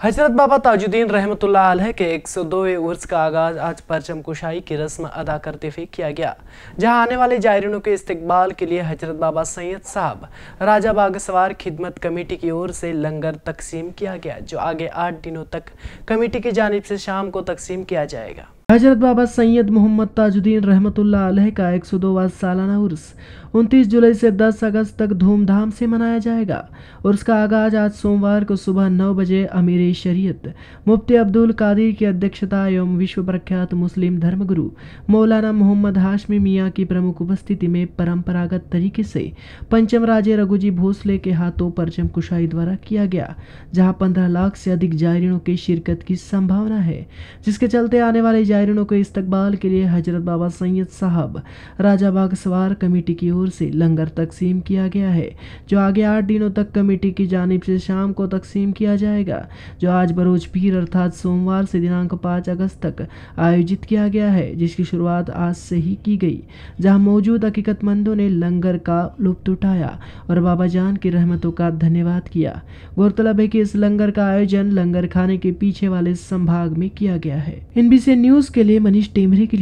हज़रत बाबा ताजुद्दीन रहमतुल्लाह के 102वें उर्स का आगाज़ आज परचम कुशाई की रस्म अदा करते हुए किया गया, जहाँ आने वाले जायरीनों के इस्तकबाल के लिए हज़रत बाबा सैयद साहब राजा बाग सवार खिदमत कमेटी की ओर से लंगर तकसीम किया गया, जो आगे आठ दिनों तक कमेटी की जानब से शाम को तकसीम किया जाएगा। हज़रत बाबा सैयद मोहम्मद ताजुद्दीन रहमतुल्लाह अलैह का एक सौ दो सालाना उर्स, उनतीस जुलाई से 10 अगस्त तक धूमधाम से मनाया जाएगा और उसका आगाज़ आज सोमवार को सुबह नौ बजे अमीर शरीयत, मुफ्ती अब्दुल कादिर की अध्यक्षता एवं विश्व प्रख्यात मुस्लिम धर्मगुरु मौलाना मोहम्मद हाशमी मियाँ की प्रमुख उपस्थिति में परंपरागत तरीके से पंचम राजे रघुजी भोसले के हाथों परचम कुशाई द्वारा किया गया, जहाँ पंद्रह लाख से अधिक जायरीनों की शिरकत की संभावना है, जिसके चलते आने वाले जायरीनों के इस्तकबाल के लिए हज़रत बाबा सैयद साहब राजा बाग सवार कमेटी की ओर से लंगर तकसीम किया गया है, जो आगे आठ दिनों तक कमेटी की जानब से शाम को तकसीम किया जाएगा, जो आज बरोज पीर अर्थात सोमवार से दिनांक पाँच अगस्त तक आयोजित किया गया है, जिसकी शुरुआत आज से ही की गई, जहाँ मौजूद हकीकतमंदों ने लंगर का लुप्त उठाया और बाबा जान की रहमतों का धन्यवाद किया। गौरतलब है कि इस लंगर का आयोजन लंगर खाने के पीछे वाले संभाग में किया गया है। इन न्यूज़ के लिए मनीष टेमरे की